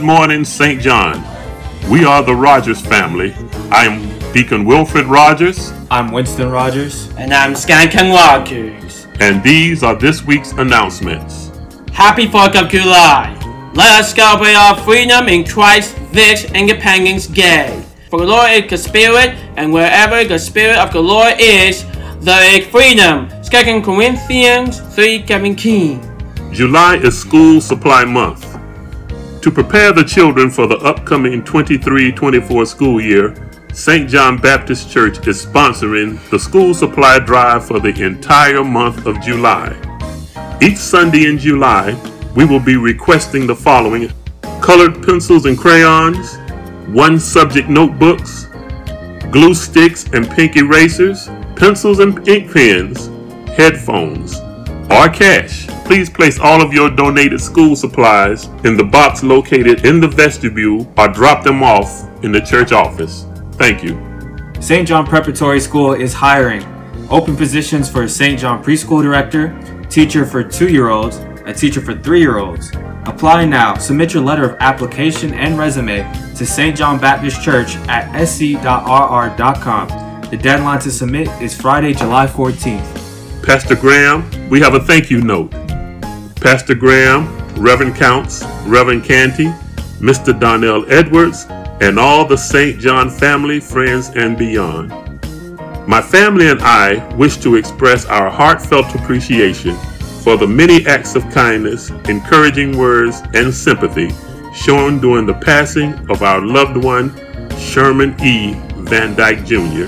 Good morning, St. John. We are the Rogers family. I am Deacon Wilfred Rogers. I'm Winston Rogers. And I'm Skankan Rogers. And these are this week's announcements. Happy 4th of July! Let us celebrate our freedom in Christ this Independence Day. For the Lord is the Spirit, and wherever the Spirit of the Lord is, there is freedom. 2 Corinthians 3 17. July is School Supply Month. To prepare the children for the upcoming 23 24 school year, St. John Baptist Church is sponsoring the school supply drive for the entire month of July. Each Sunday in July, we will be requesting the following colored pencils and crayons, one subject notebooks, glue sticks and pink erasers, pencils and ink pens, headphones, or cash. Please place all of your donated school supplies in the box located in the vestibule or drop them off in the church office. Thank you. St. John Preparatory School is hiring. Open positions for St. John Preschool Director, teacher for two year olds, a teacher for three year olds. Apply now. Submit your letter of application and resume to St. John Baptist Church at sc.rr.com. The deadline to submit is Friday, July 14th. Pastor Graham, we have a thank you note. Pastor Graham, Reverend Counts, Reverend Canty, Mr. Donnell Edwards, and all the St. John family, friends, and beyond. My family and I wish to express our heartfelt appreciation for the many acts of kindness, encouraging words, and sympathy shown during the passing of our loved one, Sherman E. Van Dyke Jr.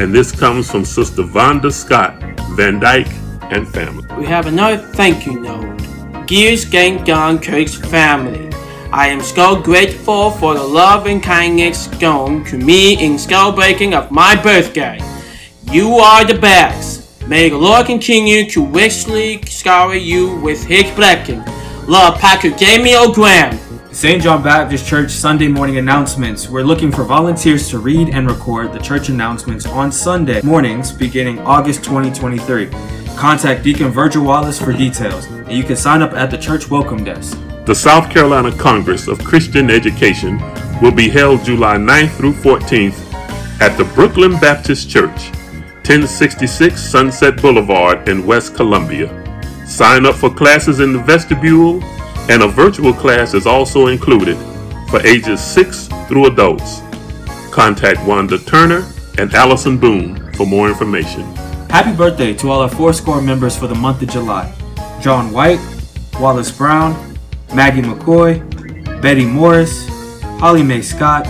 And this comes from Sister Vonda Scott Van Dyke and family. We have another thank you note. Dear St. John Church family, I am so grateful for the love and kindness shown to me in celebrating of my birthday. You are the best. May the Lord continue to richly shower you with His blessing. Love, Pastor Jamey O. Graham. St. John Baptist Church Sunday morning announcements. We're looking for volunteers to read and record the church announcements on Sunday mornings beginning August 2023. Contact Deacon Virgil Wallace for details, and you can sign up at the church welcome desk. The South Carolina Congress of Christian Education will be held July 9th through 14th at the Brooklyn Baptist Church, 1066 Sunset Boulevard in West Columbia. Sign up for classes in the vestibule, and a virtual class is also included for ages 6 through adults. Contact Wanda Turner and Allison Boone for more information. Happy birthday to all our four score members for the month of July John White, Wallace Brown, Maggie McCoy, Betty Morris, Holly Mae Scott,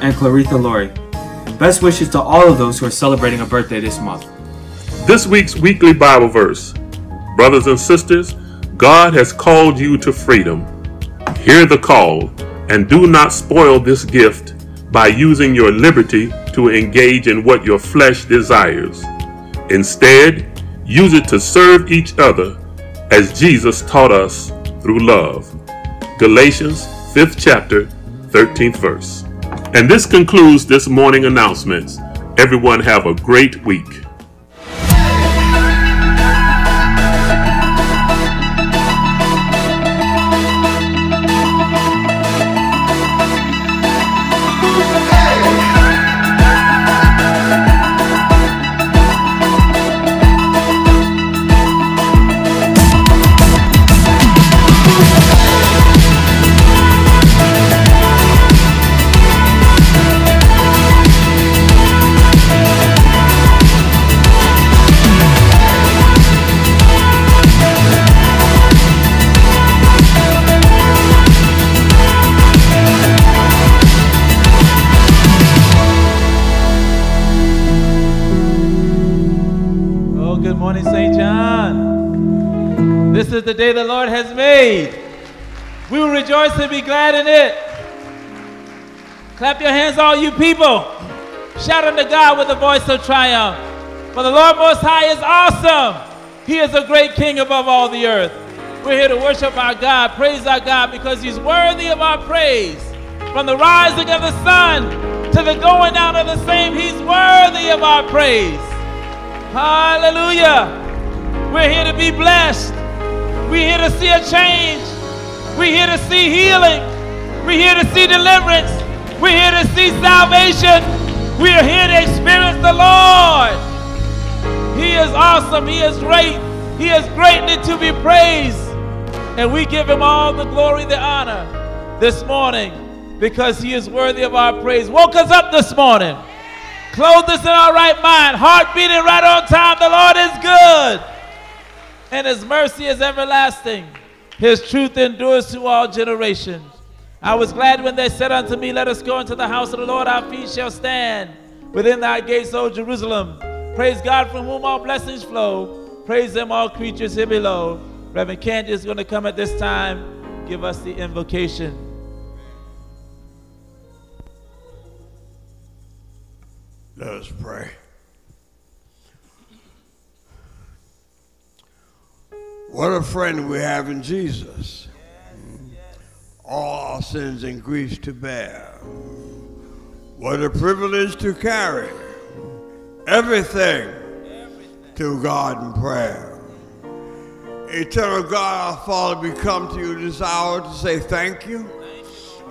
and Claritha Laurie. Best wishes to all of those who are celebrating a birthday this month. This week's weekly Bible verse Brothers and sisters, God has called you to freedom. Hear the call and do not spoil this gift by using your liberty to engage in what your flesh desires. Instead, use it to serve each other as Jesus taught us through love. Galatians 5th chapter, 13th verse. And this concludes this morning announcements. Everyone have a great week. Is the day the Lord has made. We will rejoice and be glad in it. Clap your hands, all you people. Shout unto God with a voice of triumph. For the Lord Most High is awesome. He is a great King above all the earth. We're here to worship our God, praise our God, because He's worthy of our praise. From the rising of the sun to the going down of the same, He's worthy of our praise. Hallelujah. We're here to be blessed. We're here to see a change. We're here to see healing. We're here to see deliverance. We're here to see salvation. We're here to experience the Lord. He is awesome. He is great. He is greatly to be praised. And we give him all the glory, the honor this morning because he is worthy of our praise. Woke us up this morning. Clothed us in our right mind. Heart beating right on time. The Lord is good and his mercy is everlasting. His truth endures to all generations. I was glad when they said unto me, Let us go into the house of the Lord, our feet shall stand within thy gates, O Jerusalem. Praise God from whom all blessings flow. Praise him, all creatures here below. Reverend Canty is going to come at this time, give us the invocation. Let us pray. What a friend we have in Jesus. All our sins and griefs to bear. What a privilege to carry everything to God in prayer. Eternal God, our Father, we come to you this hour to say thank you.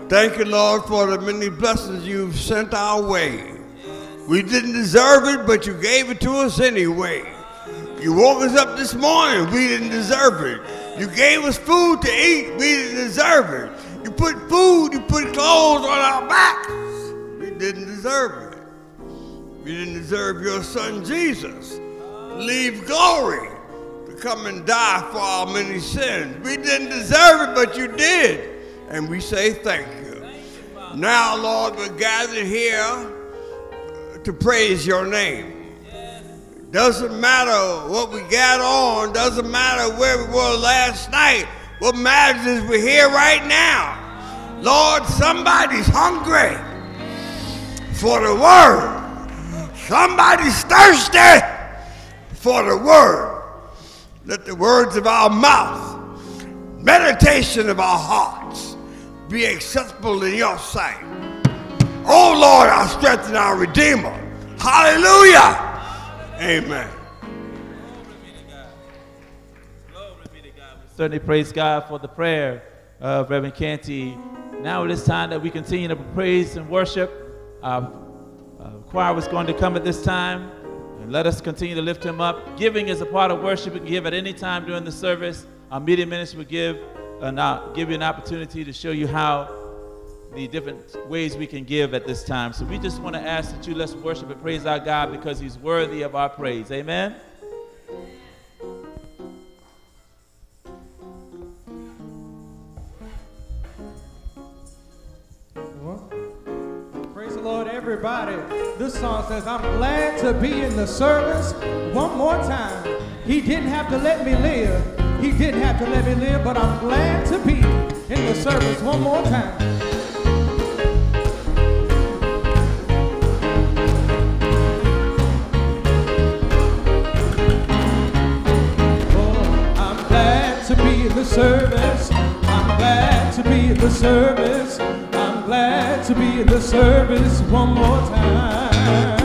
Thank you, Lord, for the many blessings you've sent our way. We didn't deserve it, but you gave it to us anyway. You woke us up this morning, we didn't deserve it. You gave us food to eat, we didn't deserve it. You put food, you put clothes on our backs, we didn't deserve it. We didn't deserve your son Jesus. Leave glory to come and die for our many sins. We didn't deserve it, but you did. And we say thank you. Now, Lord, we're gathered here to praise your name. Doesn't matter what we got on, doesn't matter where we were last night. What matters is we're here right now. Lord, somebody's hungry for the word. Somebody's thirsty for the word. Let the words of our mouth, meditation of our hearts be acceptable in your sight. Oh Lord, our strength and our Redeemer. Hallelujah. Amen. Certainly praise God for the prayer of Reverend Canty. Now it is time that we continue to praise and worship. Our uh, choir was going to come at this time. And let us continue to lift him up. Giving is a part of worship. We can give at any time during the service. Our media ministry will give, uh, give you an opportunity to show you how the different ways we can give at this time. So we just want to ask that you let's worship and praise our God because he's worthy of our praise. Amen. Praise the Lord, everybody. This song says, I'm glad to be in the service one more time. He didn't have to let me live. He didn't have to let me live, but I'm glad to be in the service one more time. The service. I'm glad to be in the service one more time.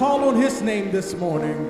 Call on his name this morning.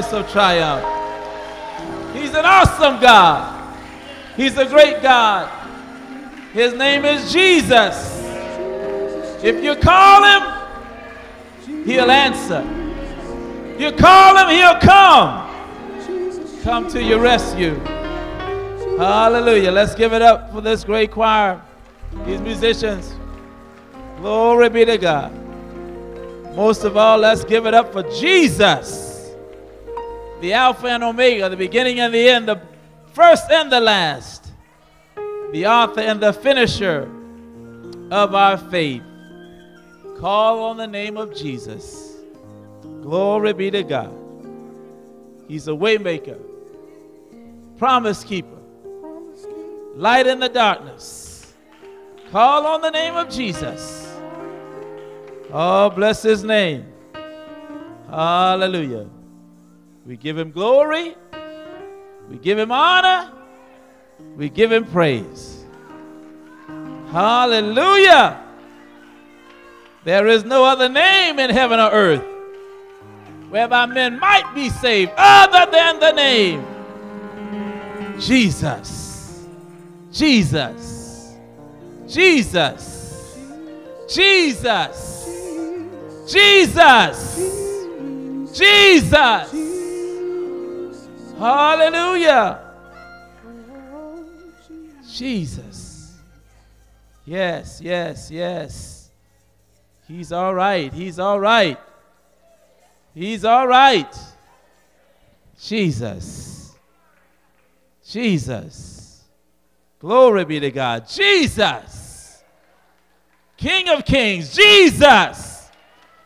voice of triumph. He's an awesome God. He's a great God. His name is Jesus. If you call him, he'll answer. You call him, he'll come. Come to your rescue. Hallelujah. Let's give it up for this great choir, these musicians. Glory be to God. Most of all, let's give it up for Jesus the Alpha and Omega, the beginning and the end, the first and the last, the author and the finisher of our faith. Call on the name of Jesus. Glory be to God. He's a waymaker, promise keeper, light in the darkness. Call on the name of Jesus. Oh, bless his name. Hallelujah. We give him glory. We give him honor. We give him praise. Hallelujah. There is no other name in heaven or earth whereby men might be saved other than the name Jesus. Jesus. Jesus. Jesus. Jesus. Jesus. Hallelujah. Jesus. Yes, yes, yes. He's all right. He's all right. He's all right. Jesus. Jesus. Glory be to God. Jesus. King of kings. Jesus.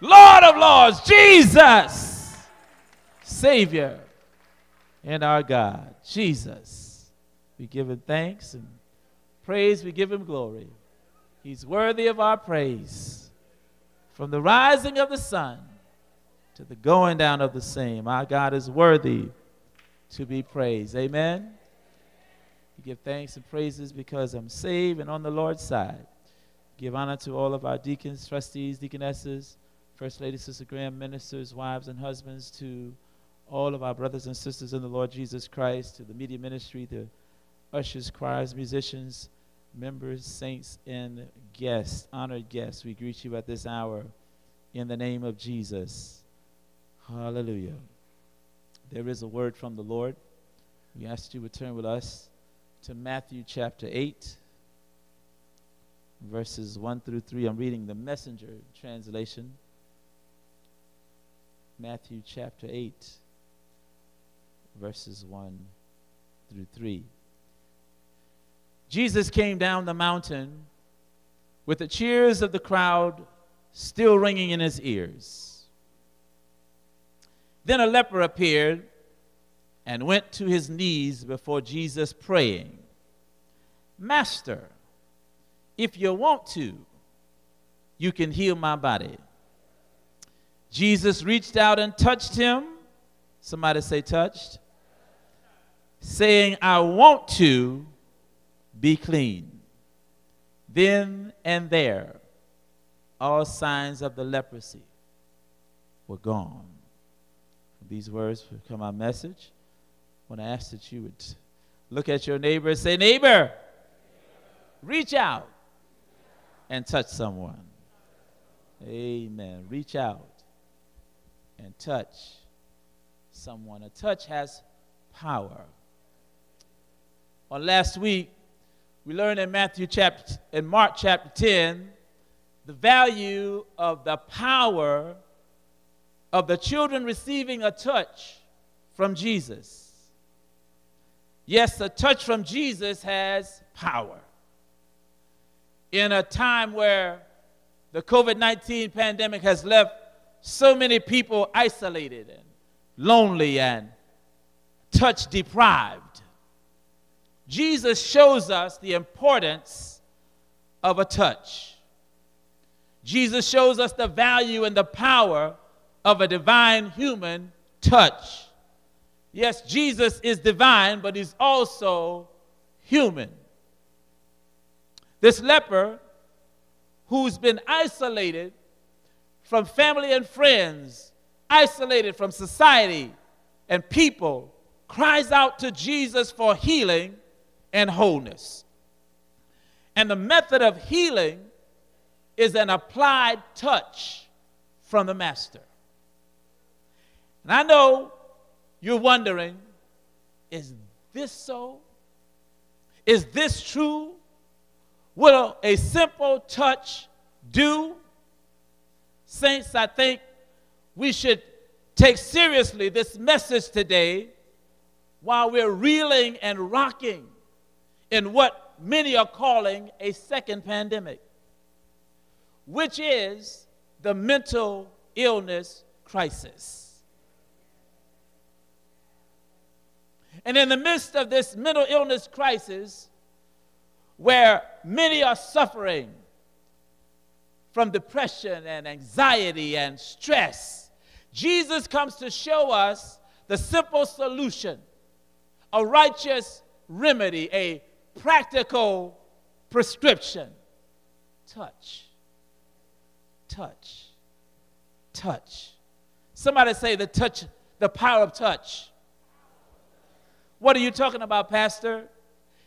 Lord of lords. Jesus. Savior and our God. Jesus. We give him thanks and praise. We give him glory. He's worthy of our praise. From the rising of the sun to the going down of the same. Our God is worthy to be praised. Amen. We give thanks and praises because I'm saved and on the Lord's side. Give honor to all of our deacons, trustees, deaconesses, First Lady, Sister Graham, ministers, wives, and husbands, to all of our brothers and sisters in the Lord Jesus Christ, to the media ministry, the ushers, choirs, musicians, members, saints, and guests, honored guests. We greet you at this hour in the name of Jesus. Hallelujah. There is a word from the Lord. We ask you to turn with us to Matthew chapter 8, verses 1 through 3. I'm reading the messenger translation. Matthew chapter 8, verses 1 through 3. Jesus came down the mountain with the cheers of the crowd still ringing in his ears. Then a leper appeared and went to his knees before Jesus, praying, Master, if you want to, you can heal my body. Jesus reached out and touched him. Somebody say, touched. Saying, I want to be clean. Then and there, all signs of the leprosy were gone. These words become our message. I ask that you would look at your neighbor and say, Neighbor, reach out and touch someone. Amen. Reach out and touch someone. A touch has power. On last week, we learned in Matthew chapter in Mark chapter 10 the value of the power of the children receiving a touch from Jesus. Yes, a touch from Jesus has power. In a time where the COVID 19 pandemic has left so many people isolated and lonely and touch deprived, Jesus shows us the importance of a touch. Jesus shows us the value and the power of a divine human touch. Yes, Jesus is divine, but he's also human. This leper, who's been isolated from family and friends, isolated from society and people, cries out to Jesus for healing and wholeness. And the method of healing is an applied touch from the Master. And I know you're wondering, is this so? Is this true? Will a simple touch do? Saints, I think we should take seriously this message today while we're reeling and rocking in what many are calling a second pandemic, which is the mental illness crisis. And in the midst of this mental illness crisis, where many are suffering from depression and anxiety and stress, Jesus comes to show us the simple solution, a righteous remedy, a practical prescription. Touch. Touch. Touch. Somebody say the touch, the power of touch. What are you talking about, Pastor?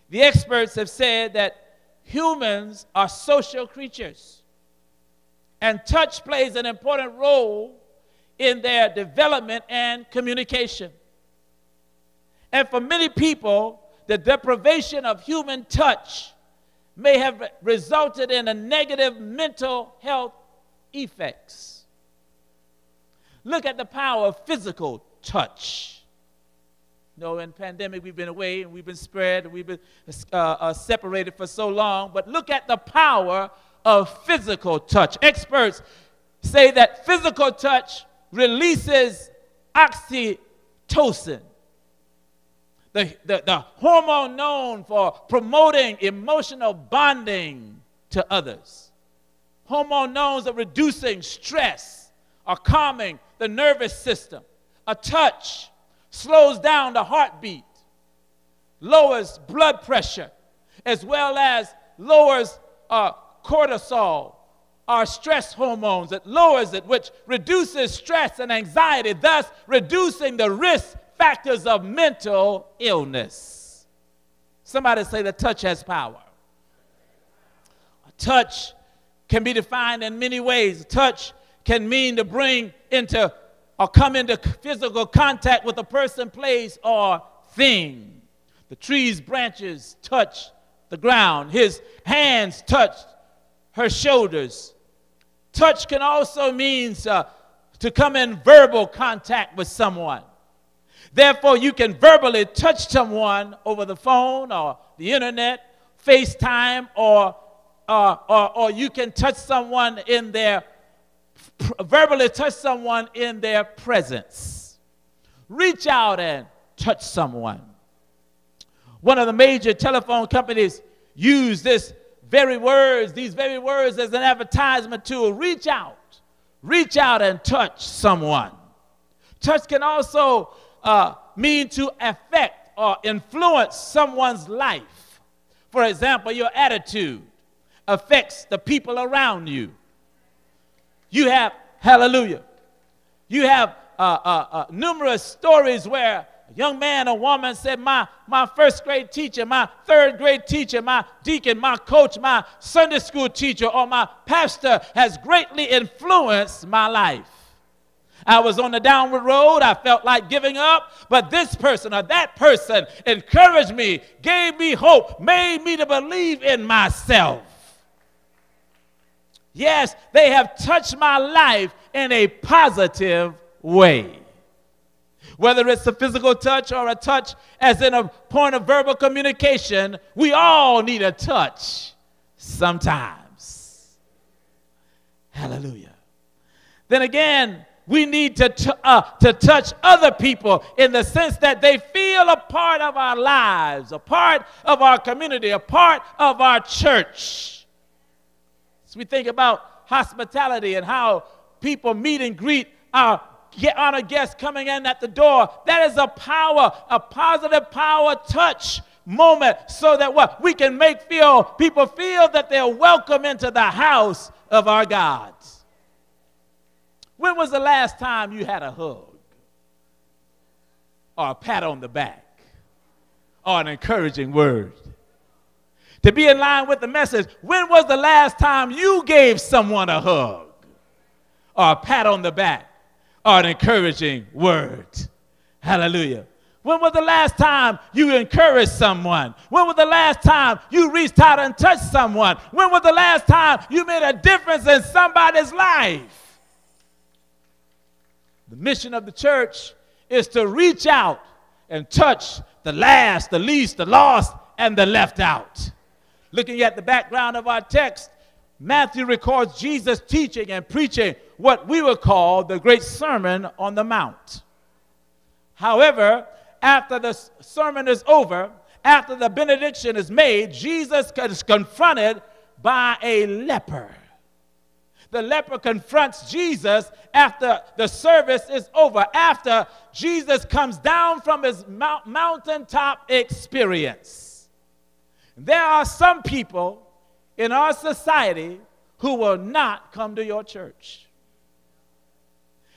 The experts have said that humans are social creatures, and touch plays an important role in their development and communication. And for many people, the deprivation of human touch may have resulted in a negative mental health effects. Look at the power of physical touch. You know, in pandemic, we've been away and we've been spread and we've been uh, uh, separated for so long. But look at the power of physical touch. Experts say that physical touch releases oxytocin, the, the, the hormone known for promoting emotional bonding to others. Hormone known for reducing stress or calming the nervous system. A touch slows down the heartbeat, lowers blood pressure, as well as lowers uh, cortisol, our stress hormones. It lowers it, which reduces stress and anxiety, thus reducing the risk factors of mental illness. Somebody say the touch has power. A touch can be defined in many ways. Touch can mean to bring into or come into physical contact with a person, place, or thing. The tree's branches touch the ground. His hands touched her shoulders. Touch can also mean uh, to come in verbal contact with someone. Therefore, you can verbally touch someone over the phone or the internet, FaceTime, or, uh, or, or you can touch someone in their, verbally touch someone in their presence. Reach out and touch someone. One of the major telephone companies use this very words, these very words as an advertisement tool. Reach out. Reach out and touch someone. Touch can also uh, mean to affect or influence someone's life. For example, your attitude affects the people around you. You have, hallelujah, you have uh, uh, uh numerous stories where a young man or woman said, my, my first grade teacher, my third grade teacher, my deacon, my coach, my Sunday school teacher, or my pastor has greatly influenced my life. I was on the downward road. I felt like giving up. But this person or that person encouraged me, gave me hope, made me to believe in myself. Yes, they have touched my life in a positive way. Whether it's a physical touch or a touch as in a point of verbal communication, we all need a touch sometimes. Hallelujah. Then again, we need to, t- uh, to touch other people in the sense that they feel a part of our lives, a part of our community, a part of our church. So we think about hospitality and how people meet and greet our honored guests coming in at the door. That is a power, a positive power touch moment so that what we can make feel people feel that they're welcome into the house of our God. When was the last time you had a hug or a pat on the back or an encouraging word? To be in line with the message, when was the last time you gave someone a hug or a pat on the back or an encouraging word? Hallelujah. When was the last time you encouraged someone? When was the last time you reached out and touched someone? When was the last time you made a difference in somebody's life? The mission of the church is to reach out and touch the last, the least, the lost, and the left out. Looking at the background of our text, Matthew records Jesus teaching and preaching what we would call the great Sermon on the Mount. However, after the sermon is over, after the benediction is made, Jesus is confronted by a leper. The leper confronts Jesus after the service is over, after Jesus comes down from his mount- mountaintop experience. There are some people in our society who will not come to your church.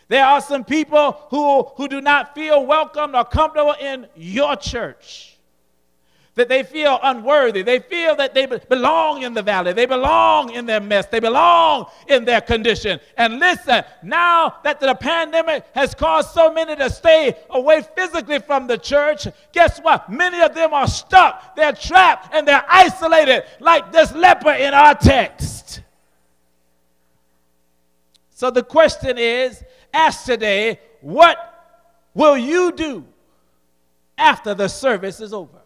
There are some people who, who do not feel welcomed or comfortable in your church. That they feel unworthy. They feel that they belong in the valley. They belong in their mess. They belong in their condition. And listen, now that the pandemic has caused so many to stay away physically from the church, guess what? Many of them are stuck. They're trapped and they're isolated, like this leper in our text. So the question is ask today, what will you do after the service is over?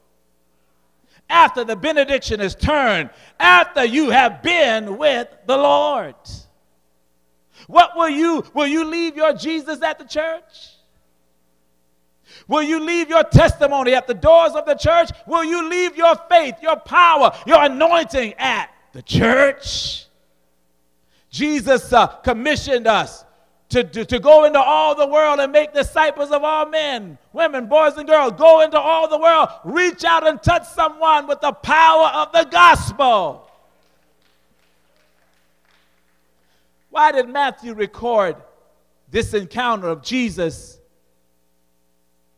After the benediction is turned, after you have been with the Lord. What will you will you leave your Jesus at the church? Will you leave your testimony at the doors of the church? Will you leave your faith, your power, your anointing at the church? Jesus uh, commissioned us to, to, to go into all the world and make disciples of all men, women, boys, and girls. Go into all the world, reach out and touch someone with the power of the gospel. Why did Matthew record this encounter of Jesus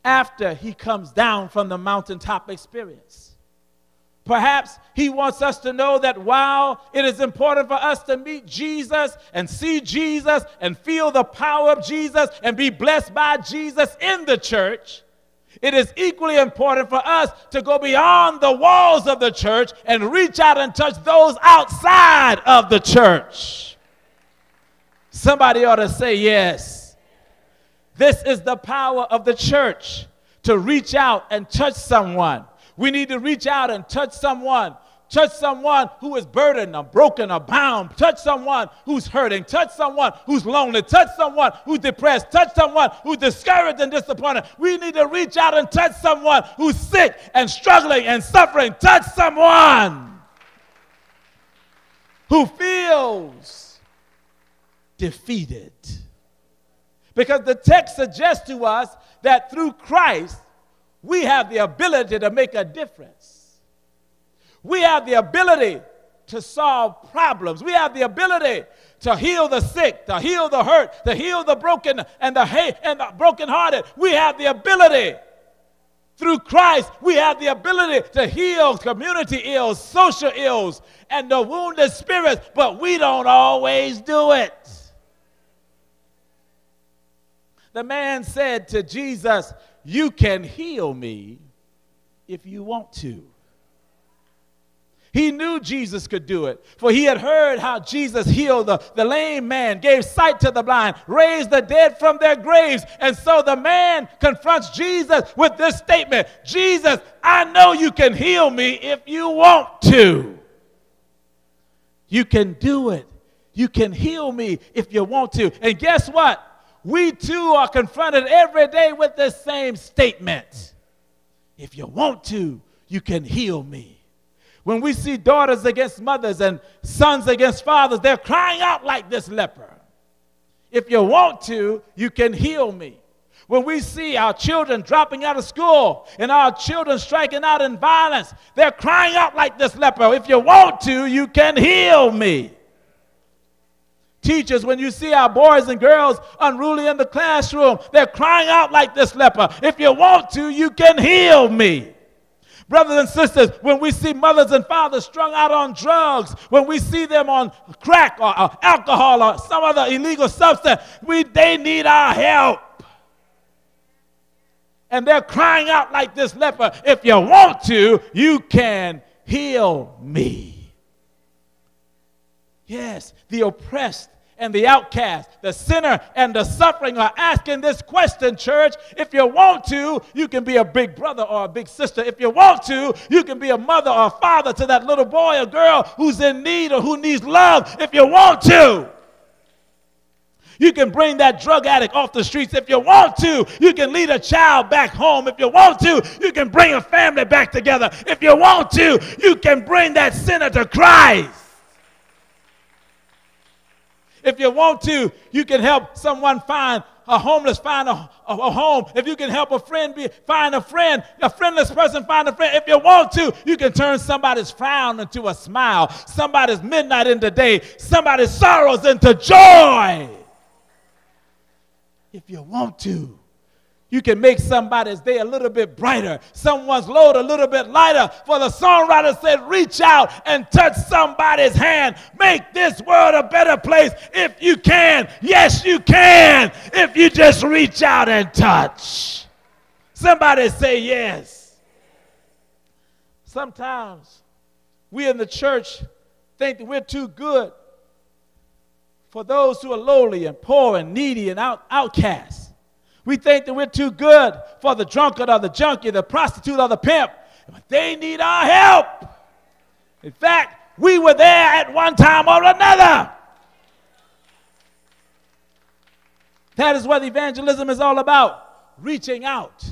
after he comes down from the mountaintop experience? Perhaps he wants us to know that while it is important for us to meet Jesus and see Jesus and feel the power of Jesus and be blessed by Jesus in the church, it is equally important for us to go beyond the walls of the church and reach out and touch those outside of the church. Somebody ought to say yes. This is the power of the church to reach out and touch someone we need to reach out and touch someone. Touch someone who is burdened or broken or bound. Touch someone who's hurting. Touch someone who's lonely. Touch someone who's depressed. Touch someone who's discouraged and disappointed. We need to reach out and touch someone who's sick and struggling and suffering. Touch someone who feels defeated. Because the text suggests to us that through Christ, we have the ability to make a difference. We have the ability to solve problems. We have the ability to heal the sick, to heal the hurt, to heal the broken and the hate and the brokenhearted. We have the ability. Through Christ, we have the ability to heal community ills, social ills, and the wounded spirits, but we don't always do it. The man said to Jesus, you can heal me if you want to. He knew Jesus could do it, for he had heard how Jesus healed the, the lame man, gave sight to the blind, raised the dead from their graves. And so the man confronts Jesus with this statement Jesus, I know you can heal me if you want to. You can do it. You can heal me if you want to. And guess what? We too are confronted every day with the same statement. If you want to, you can heal me. When we see daughters against mothers and sons against fathers, they're crying out like this leper. If you want to, you can heal me. When we see our children dropping out of school and our children striking out in violence, they're crying out like this leper. If you want to, you can heal me. Teachers, when you see our boys and girls unruly in the classroom, they're crying out like this leper. If you want to, you can heal me. Brothers and sisters, when we see mothers and fathers strung out on drugs, when we see them on crack or, or alcohol or some other illegal substance, we, they need our help. and they're crying out like this leper, if you want to, you can heal me. Yes, the oppressed and the outcast, the sinner and the suffering are asking this question, church. If you want to, you can be a big brother or a big sister. If you want to, you can be a mother or a father to that little boy or girl who's in need or who needs love. If you want to, you can bring that drug addict off the streets if you want to. You can lead a child back home if you want to. You can bring a family back together if you want to. You can bring that sinner to Christ. If you want to, you can help someone find a homeless find a, a, a, home. If you can help a friend be, find a friend, a friendless person find a friend. If you want to, you can turn somebody's frown into a smile, somebody's midnight into day, somebody's sorrows into joy if you want to. You can make somebody's day a little bit brighter, someone's load a little bit lighter. For the songwriter said, reach out and touch somebody's hand. Make this world a better place if you can. Yes, you can. If you just reach out and touch. Somebody say yes. Sometimes we in the church think that we're too good for those who are lowly and poor and needy and out, outcasts. We think that we're too good for the drunkard or the junkie, the prostitute or the pimp. But they need our help. In fact, we were there at one time or another. That is what evangelism is all about reaching out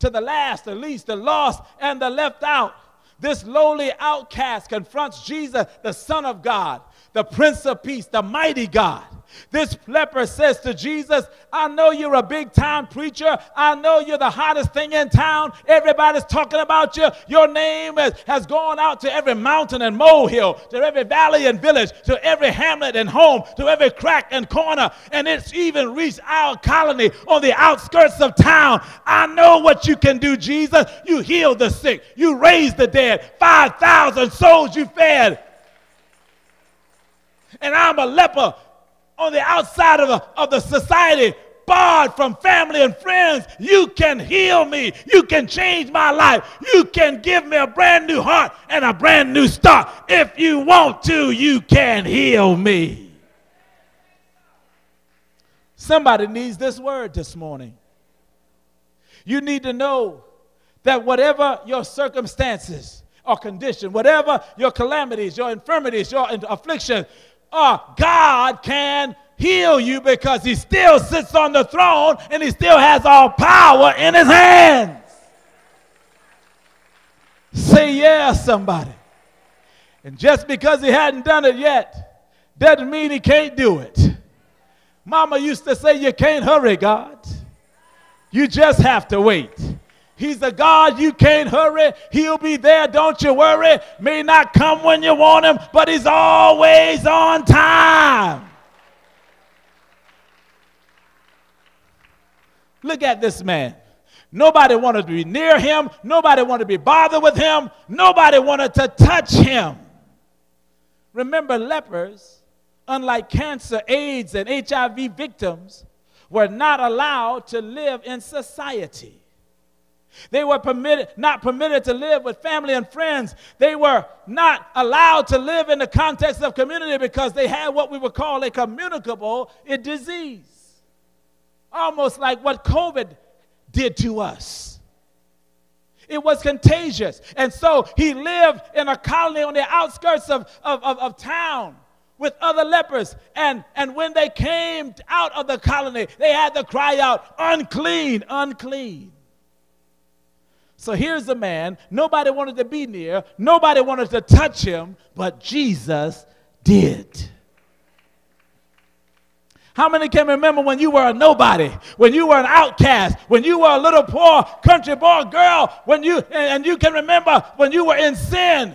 to the last, the least, the lost, and the left out. This lowly outcast confronts Jesus, the Son of God, the Prince of Peace, the mighty God. This leper says to Jesus, I know you're a big time preacher. I know you're the hottest thing in town. Everybody's talking about you. Your name has, has gone out to every mountain and molehill, to every valley and village, to every hamlet and home, to every crack and corner. And it's even reached our colony on the outskirts of town. I know what you can do, Jesus. You healed the sick, you raised the dead, 5,000 souls you fed and I'm a leper on the outside of the, of the society, barred from family and friends. You can heal me. You can change my life. You can give me a brand new heart and a brand new start. If you want to, you can heal me. Somebody needs this word this morning. You need to know that whatever your circumstances or condition, whatever your calamities, your infirmities, your afflictions, uh, God can heal you because he still sits on the throne and he still has all power in his hands. Say yeah, somebody. And just because he hadn't done it yet doesn't mean he can't do it. Mama used to say, You can't hurry, God. You just have to wait. He's a God you can't hurry. He'll be there, don't you worry. May not come when you want him, but he's always on time. Look at this man. Nobody wanted to be near him. Nobody wanted to be bothered with him. Nobody wanted to touch him. Remember, lepers, unlike cancer, AIDS, and HIV victims, were not allowed to live in society. They were permitted, not permitted to live with family and friends. They were not allowed to live in the context of community because they had what we would call a communicable disease. Almost like what COVID did to us. It was contagious. And so he lived in a colony on the outskirts of, of, of, of town with other lepers. And, and when they came out of the colony, they had to cry out, unclean, unclean. So here's a man, nobody wanted to be near, nobody wanted to touch him, but Jesus did. How many can remember when you were a nobody, when you were an outcast, when you were a little poor country boy girl, when you and you can remember when you were in sin,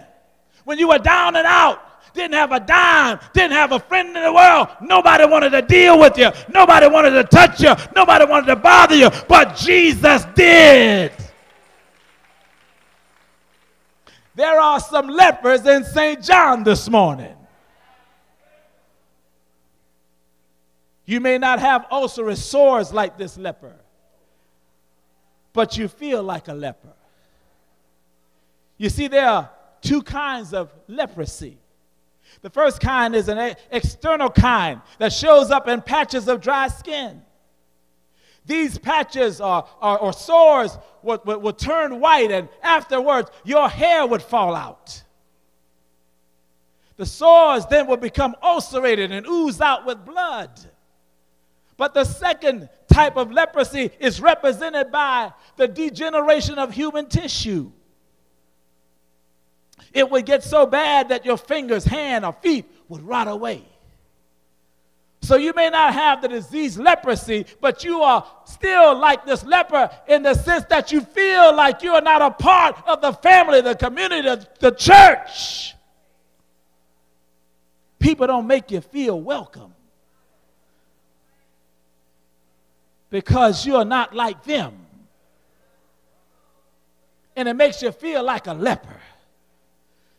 when you were down and out, didn't have a dime, didn't have a friend in the world. Nobody wanted to deal with you. Nobody wanted to touch you. Nobody wanted to bother you, but Jesus did. There are some lepers in St. John this morning. You may not have ulcerous sores like this leper, but you feel like a leper. You see, there are two kinds of leprosy. The first kind is an external kind that shows up in patches of dry skin. These patches or, or, or sores would, would, would turn white, and afterwards, your hair would fall out. The sores then would become ulcerated and ooze out with blood. But the second type of leprosy is represented by the degeneration of human tissue. It would get so bad that your fingers, hand, or feet would rot away. So you may not have the disease leprosy, but you are still like this leper in the sense that you feel like you are not a part of the family, the community, the, church. People don't make you feel welcome because you're not like them. And it makes you feel like a leper.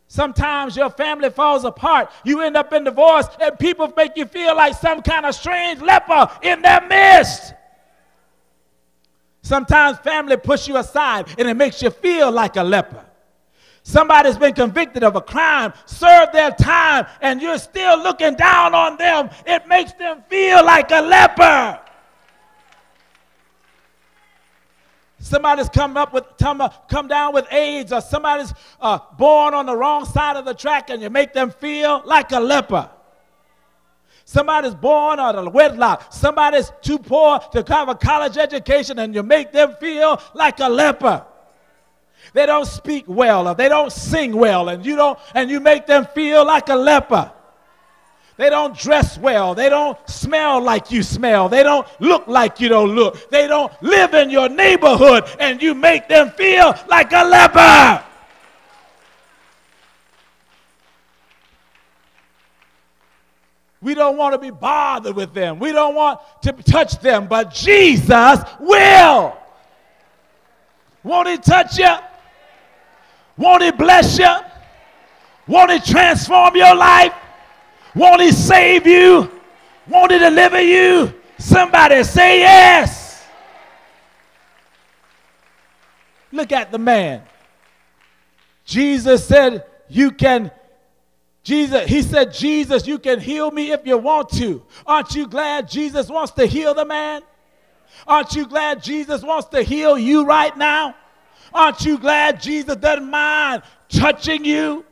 Sometimes your family falls apart. You end up in divorce, and people make you feel like some kind of strange leper in their midst. Sometimes family push you aside, and it makes you feel like a leper. Somebody's been convicted of a crime, served their time, and you're still looking down on them. It makes them feel like a leper. Somebody's come up with come, uh, come down with AIDS, or somebody's uh, born on the wrong side of the track, and you make them feel like a leper. Somebody's born out of wedlock. Somebody's too poor to have a college education, and you make them feel like a leper. They don't speak well, or they don't sing well, and you don't, and you make them feel like a leper. They don't dress well. They don't smell like you smell. They don't look like you don't look. They don't live in your neighborhood and you make them feel like a leper. We don't want to be bothered with them. We don't want to touch them, but Jesus will. Won't he touch you? Won't he bless you? Won't he transform your life? Won't he save you? Won't he deliver you? Somebody say yes. Look at the man. Jesus said, You can, Jesus, he said, Jesus, you can heal me if you want to. Aren't you glad Jesus wants to heal the man? Aren't you glad Jesus wants to heal you right now? Aren't you glad Jesus doesn't mind touching you?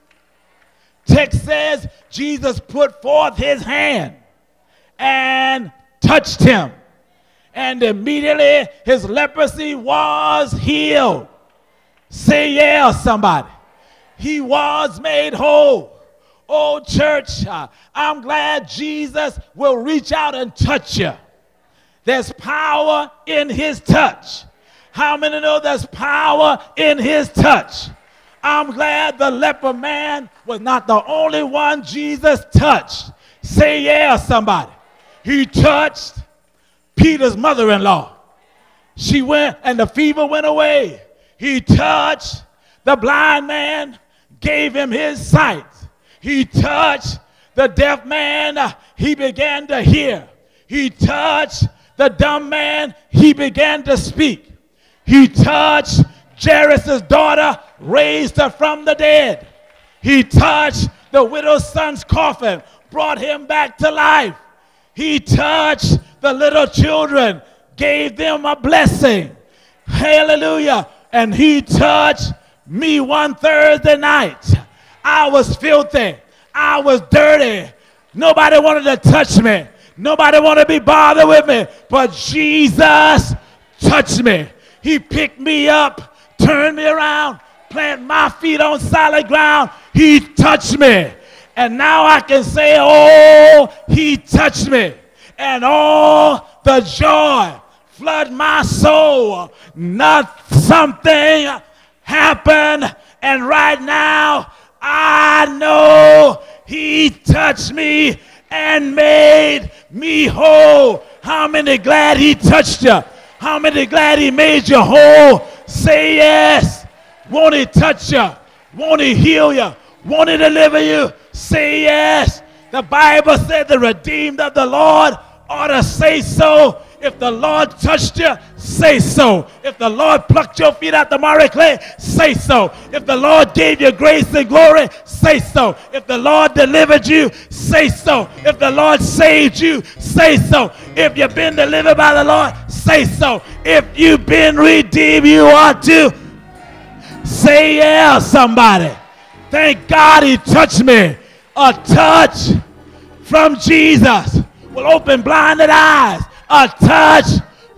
Text says Jesus put forth his hand and touched him. And immediately his leprosy was healed. Say yeah, somebody. He was made whole. Oh, church, uh, I'm glad Jesus will reach out and touch you. There's power in his touch. How many know there's power in his touch? I'm glad the leper man was not the only one Jesus touched. Say yeah, somebody. He touched Peter's mother in law. She went and the fever went away. He touched the blind man, gave him his sight. He touched the deaf man, he began to hear. He touched the dumb man, he began to speak. He touched Jairus' daughter, raised her from the dead. He touched the widow's son's coffin, brought him back to life. He touched the little children, gave them a blessing. Hallelujah. And he touched me one Thursday night. I was filthy. I was dirty. Nobody wanted to touch me. Nobody wanted to be bothered with me. But Jesus touched me. He picked me up, turned me around, planted my feet on solid ground. He touched me. And now I can say, Oh, he touched me. And all the joy flood my soul. Not something happened. And right now, I know he touched me and made me whole. How many glad he touched you? How many glad he made you whole? Say yes. Won't he touch you? Won't he heal you? Won't he deliver you? Say yes. The Bible said the redeemed of the Lord ought to say so. If the Lord touched you, say so. If the Lord plucked your feet out the miry clay, say so. If the Lord gave you grace and glory, say so. If the Lord delivered you, say so. If the Lord saved you, say so. If you've been delivered by the Lord, say so. If you've been redeemed, you ought to say yeah, somebody. Thank God he touched me. A touch from Jesus will open blinded eyes. A touch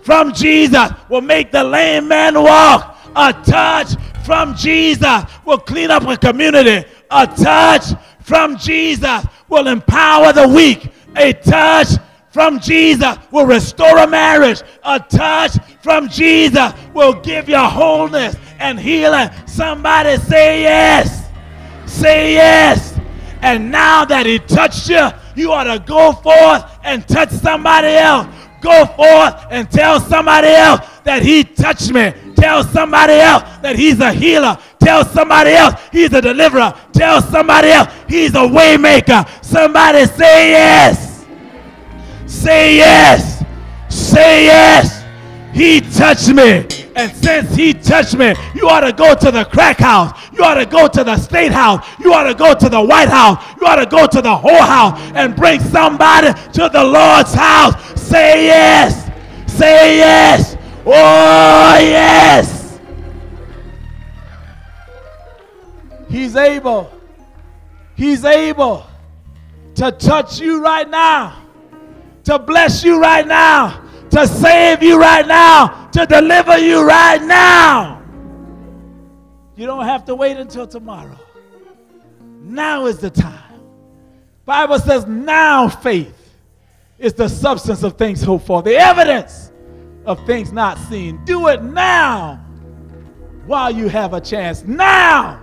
from Jesus will make the lame man walk. A touch from Jesus will clean up a community. A touch from Jesus will empower the weak. A touch from Jesus will restore a marriage. A touch from Jesus will give you wholeness and healing. Somebody say yes. Say yes. And now that he touched you, you ought to go forth and touch somebody else. Go forth and tell somebody else that he touched me. Tell somebody else that he's a healer. Tell somebody else he's a deliverer. Tell somebody else he's a waymaker. Somebody say yes. Say yes. Say yes. He touched me. And since he touched me, you ought to go to the crack house. You ought to go to the state house. You ought to go to the White House. You ought to go to the whole house and bring somebody to the Lord's house. Say yes. Say yes. Oh, yes. He's able. He's able to touch you right now, to bless you right now, to save you right now, to deliver you right now. You don't have to wait until tomorrow. Now is the time. Bible says now faith is the substance of things hoped for, the evidence of things not seen. Do it now while you have a chance. Now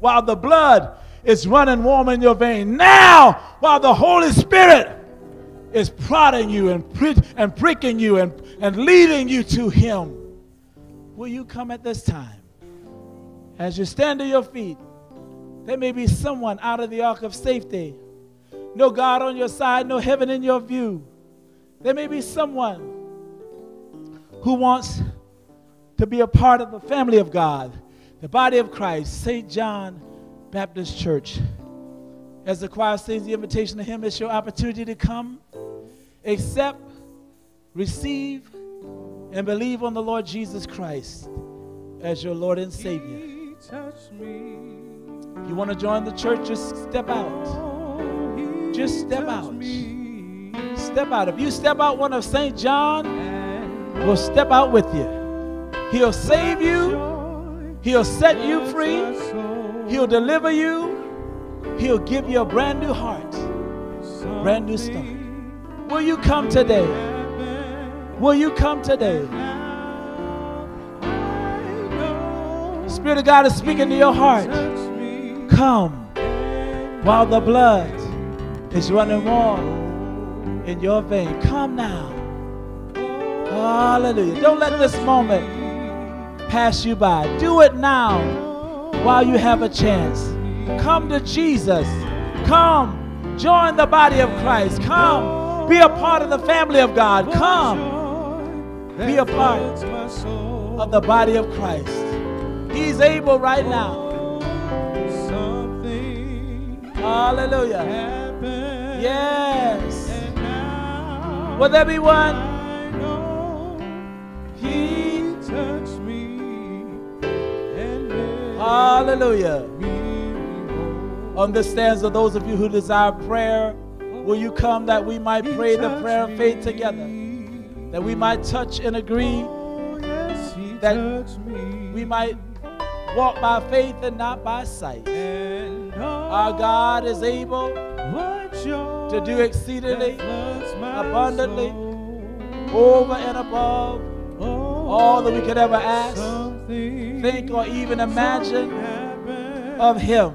while the blood is running warm in your vein. Now while the Holy Spirit is prodding you and, pri- and pricking you and, and leading you to Him. Will you come at this time? As you stand to your feet, there may be someone out of the ark of safety. No God on your side, no heaven in your view. There may be someone who wants to be a part of the family of God, the body of Christ, St. John Baptist Church. As the choir sings the invitation to Him, it's your opportunity to come, accept, receive, and believe on the Lord Jesus Christ as your Lord and Savior. If you want to join the church, just step out. Just step out. Step out. If you step out one of St. John, will step out with you. He'll save you. He'll set you free. He'll deliver you. He'll give you a brand new heart, brand new start. Will you come today? Will you come today? Spirit of God is speaking to your heart. Come while the blood is running warm in your vein. Come now. Hallelujah. Don't let this moment pass you by. Do it now while you have a chance. Come to Jesus. Come. Join the body of Christ. Come. Be a part of the family of God. Come. Be a part of the body of Christ. He's able right now. Hallelujah. Yes. Will there be one? He touched me. Hallelujah. Understands of those of you who desire prayer, will you come that we might pray the prayer of faith together? That we might touch and agree, that we might walk by faith and not by sight. Our God is able to do exceedingly, abundantly, over and above all that we could ever ask, think, or even imagine of Him.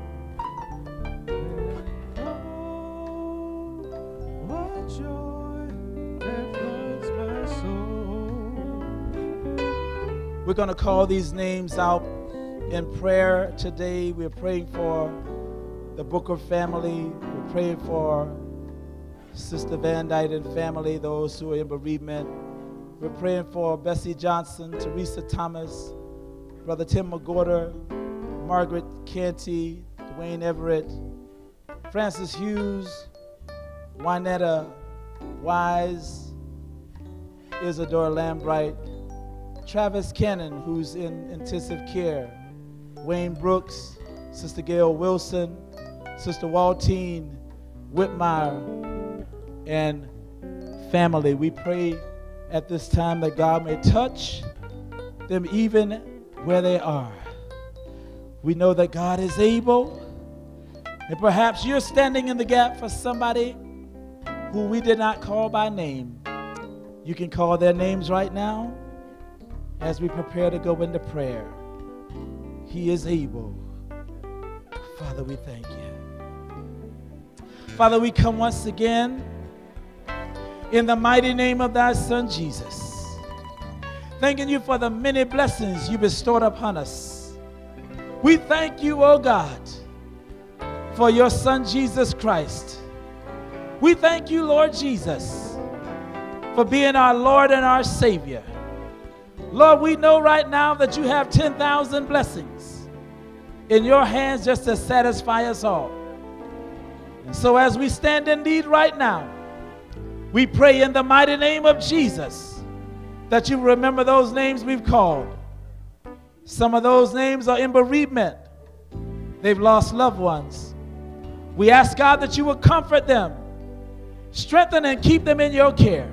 We're going to call these names out in prayer today. We're praying for the Booker family. We're praying for Sister Van Dyke and family, those who are in bereavement. We're praying for Bessie Johnson, Teresa Thomas, Brother Tim McGorder, Margaret Canty, Dwayne Everett, Francis Hughes, Juanetta Wise, Isadora Lambright, Travis Cannon, who's in intensive care, Wayne Brooks, Sister Gail Wilson, Sister Waltine Whitmire, and family. We pray at this time that God may touch them even where they are. We know that God is able, and perhaps you're standing in the gap for somebody who we did not call by name. You can call their names right now as we prepare to go into prayer. He is able. Father, we thank you. Father, we come once again in the mighty name of thy Son Jesus. Thanking you for the many blessings you bestowed upon us. We thank you, O God, for your Son Jesus Christ. We thank you, Lord Jesus, for being our Lord and our Savior. Lord, we know right now that you have 10,000 blessings in your hands just to satisfy us all. And so, as we stand in need right now, we pray in the mighty name of Jesus that you remember those names we've called. Some of those names are in bereavement, they've lost loved ones. We ask God that you will comfort them, strengthen and keep them in your care.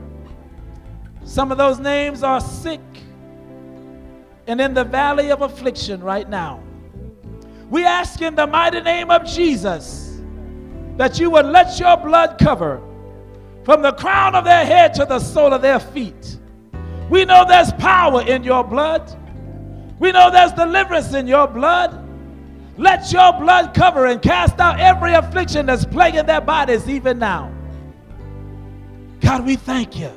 Some of those names are sick and in the valley of affliction right now. We ask in the mighty name of Jesus that you would let your blood cover from the crown of their head to the sole of their feet. We know there's power in your blood. We know there's deliverance in your blood. Let your blood cover and cast out every affliction that's plaguing their bodies even now. God, we thank you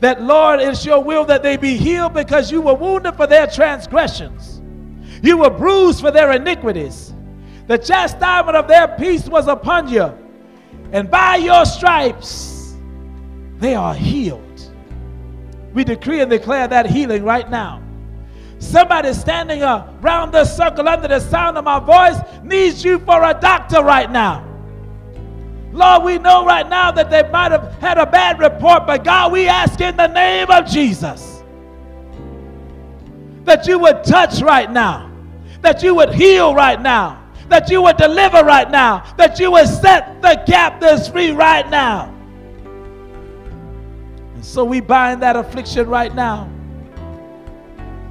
that, Lord, it's your will that they be healed because you were wounded for their transgressions, you were bruised for their iniquities. The chastisement of their peace was upon you, and by your stripes they are healed. We decree and declare that healing right now. Somebody standing around this circle under the sound of my voice needs you for a doctor right now. Lord, we know right now that they might have had a bad report, but God, we ask in the name of Jesus that you would touch right now, that you would heal right now, that you would deliver right now, that you would set the captives free right now. And so we bind that affliction right now.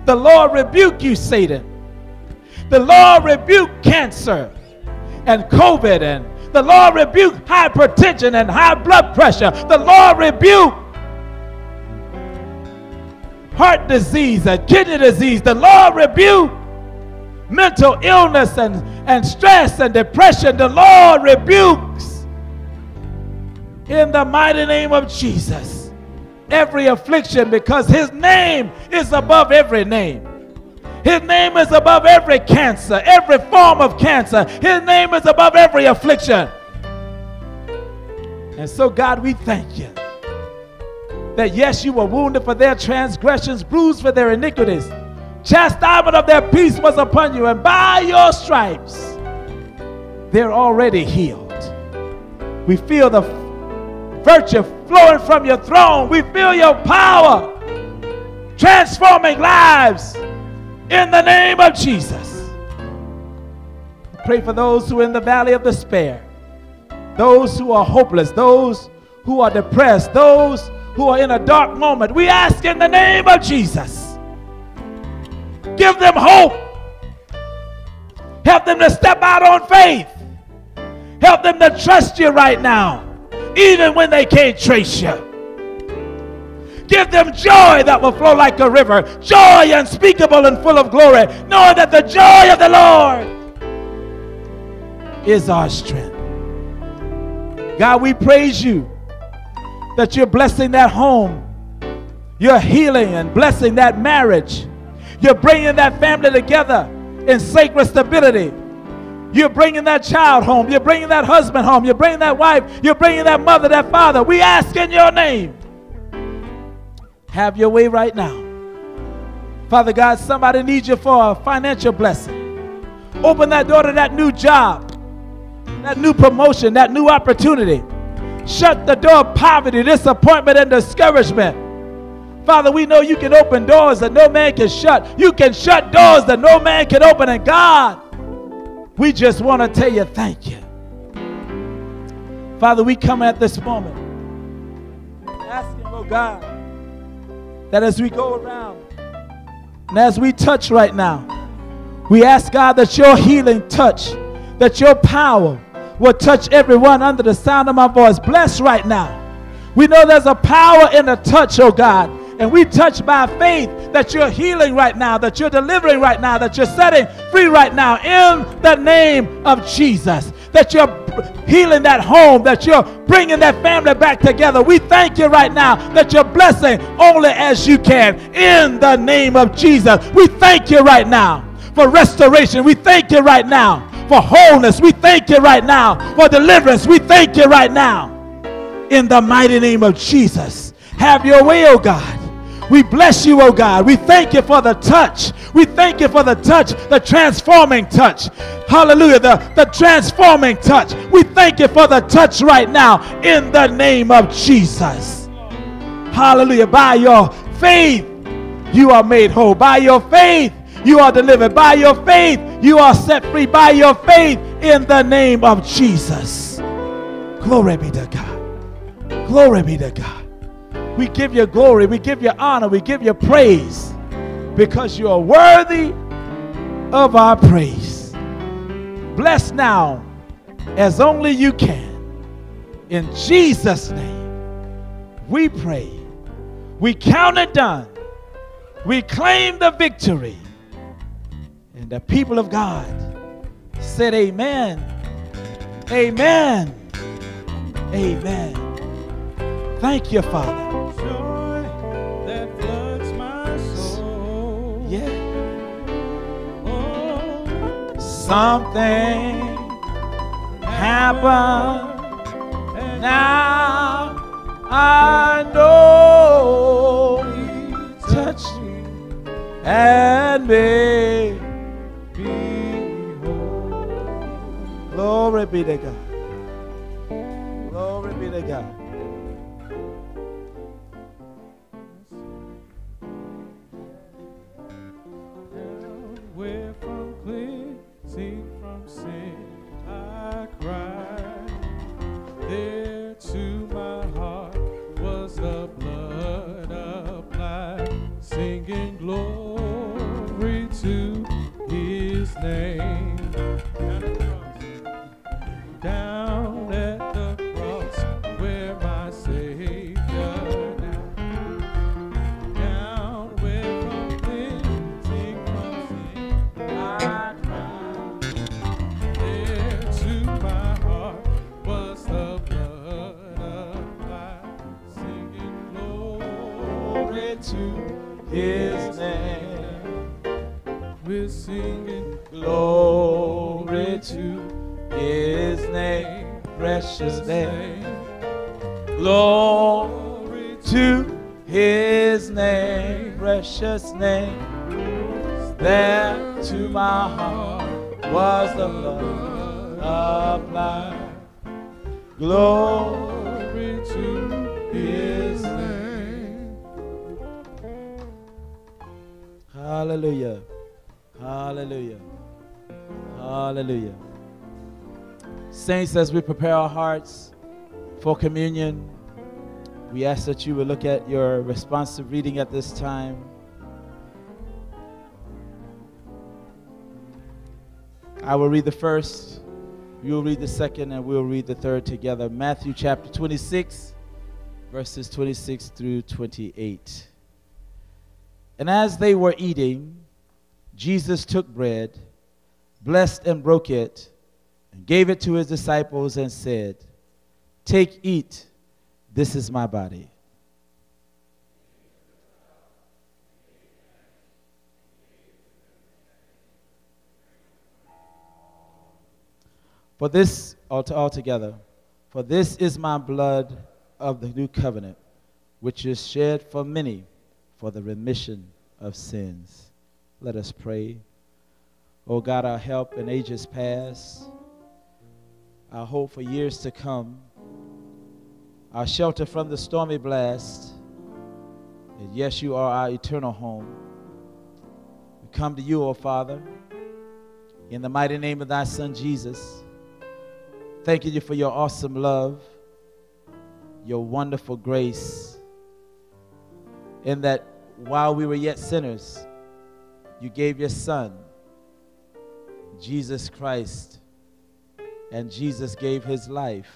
The Lord rebuke you, Satan. The Lord rebuke cancer and COVID and the Lord rebuke hypertension and high blood pressure. The Lord rebuke heart disease and kidney disease. The Lord rebuke mental illness and, and stress and depression. The Lord rebukes in the mighty name of Jesus every affliction because his name is above every name. His name is above every cancer, every form of cancer. His name is above every affliction. And so, God, we thank you that yes, you were wounded for their transgressions, bruised for their iniquities. Chastisement of their peace was upon you, and by your stripes, they're already healed. We feel the virtue flowing from your throne. We feel your power transforming lives in the name of Jesus. Pray for those who are in the valley of despair, those who are hopeless, those who are depressed, those who are in a dark moment. We ask in the name of Jesus. Give them hope. Help them to step out on faith. Help them to trust you right now, even when they can't trace you. Give them joy that will flow like a river, joy unspeakable and full of glory, knowing that the joy of the Lord is our strength. God, we praise you that you're blessing that home. You're healing and blessing that marriage. You're bringing that family together in sacred stability. You're bringing that child home. You're bringing that husband home. You're bringing that wife. You're bringing that mother, that father. We ask in your name. Have your way right now. Father God, somebody needs you for a financial blessing. Open that door to that new job, that new promotion, that new opportunity. Shut the door of poverty, disappointment, and discouragement. Father, we know you can open doors that no man can shut. You can shut doors that no man can open. And God, we just want to tell you thank you. Father, we come at this moment asking, oh God, that as we go around and as we touch right now, we ask God that your healing touch, that your power will touch everyone under the sound of my voice. Bless right now. We know there's a power in the touch, oh God. And we touch by faith that you're healing right now, that you're delivering right now, that you're setting free right now in the name of Jesus. That you're healing that home, that you're bringing that family back together. We thank you right now that you're blessing only as you can in the name of Jesus. We thank you right now for restoration. We thank you right now for wholeness. We thank you right now for deliverance. We thank you right now in the mighty name of Jesus. Have your way, oh God. We bless you, oh God. We thank you for the touch. We thank you for the touch, the transforming touch. Hallelujah, the, the transforming touch. We thank you for the touch right now in the name of Jesus. Hallelujah. By your faith, you are made whole. By your faith, you are delivered. By your faith, you are set free. By your faith, in the name of Jesus. Glory be to God. Glory be to God. We give you glory, we give you honor, we give you praise because you are worthy of our praise. Bless now as only you can. In Jesus' name, we pray. We count it done. We claim the victory. And the people of God said, Amen. Amen. Amen. Thank you, Father. Something happened. And now I know He touched me and made me whole. Glory be to God. Glory be to God. Singing Glory to His name, precious name. Glory to His name, precious name. There to my heart was the blood applied. Glory to His name. Hallelujah. Hallelujah. Hallelujah. Saints, as we prepare our hearts for communion, we ask that you will look at your responsive reading at this time. I will read the first, you will read the second, and we'll read the third together. Matthew chapter 26, verses 26 through 28. And as they were eating, Jesus took bread, blessed and broke it, and gave it to his disciples and said, Take, eat, this is my body. For this, all for this is my blood of the new covenant, which is shed for many for the remission of sins. Let us pray. O God, our help in ages past, our hope for years to come, our shelter from the stormy blast, and yes, you are our eternal home. We come to you, O Father, in the mighty name of thy Son Jesus Thanking you for your awesome love, your wonderful grace, in that while we were yet sinners, you gave your Son, Jesus Christ, and Jesus gave his life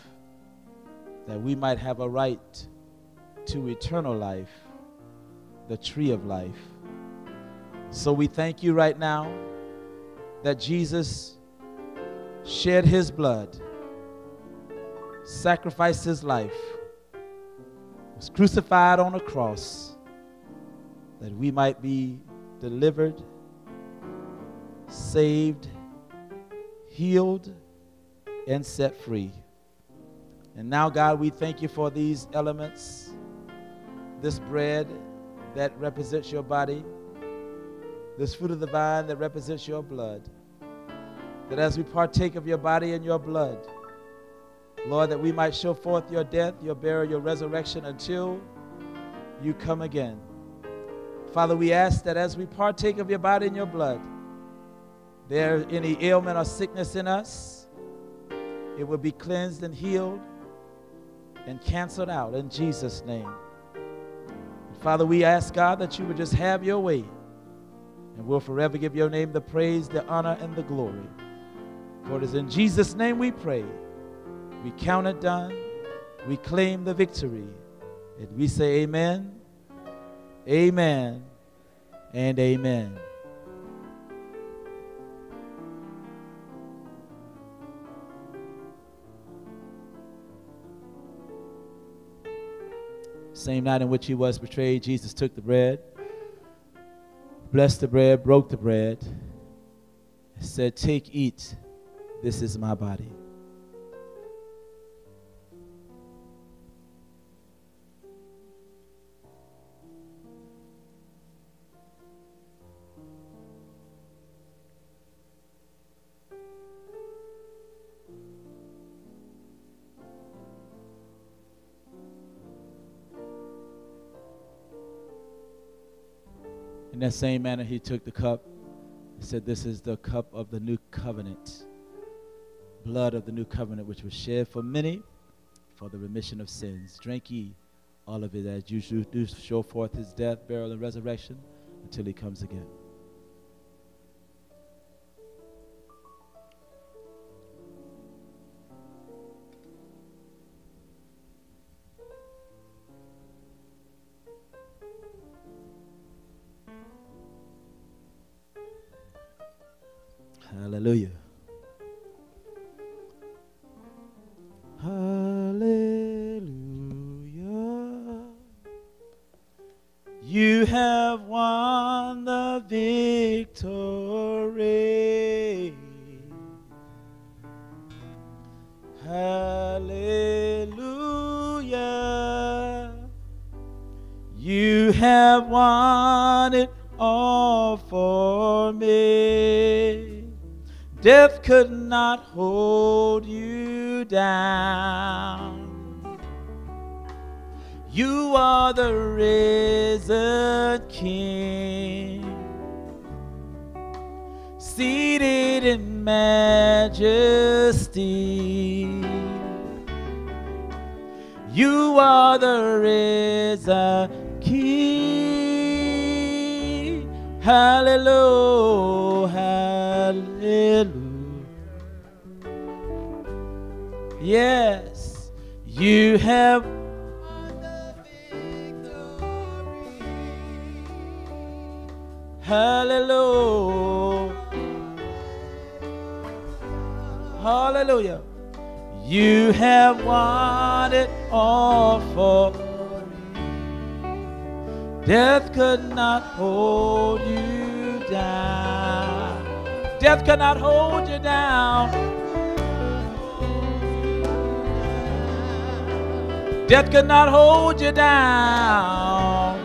that we might have a right to eternal life, the tree of life. So we thank you right now that Jesus shed his blood sacrificed his life, was crucified on a cross, that we might be delivered, saved, healed, and set free. And now, God, we thank you for these elements, this bread that represents your body, this fruit of the vine that represents your blood. That as we partake of your body and your blood, Lord, that we might show forth your death, your burial, your resurrection until you come again. Father, we ask that as we partake of your body and your blood, there any ailment or sickness in us, it will be cleansed and healed and canceled out in Jesus' name. Father, we ask God that you would just have your way, and we'll forever give your name the praise, the honor, and the glory. For it is in Jesus' name we pray. We count it done. We claim the victory. And we say amen, amen, and amen. Same night in which he was betrayed, Jesus took the bread, blessed the bread, broke the bread, said, Take, eat, this is my body. In that same manner, he took the cup and said, This is the cup of the new covenant, blood of the new covenant, which was shed for many for the remission of sins. Drink ye all of it as you do show forth his death, burial, and resurrection until he comes again. Hallelujah. Could not hold you down. You are the risen King, seated in majesty. You are the risen King. Hallelujah, Yes, you have won the victory. Hallelujah. Hallelujah. You have won it all for. Death could not hold you down. Death could not hold you down. Death could not hold you down.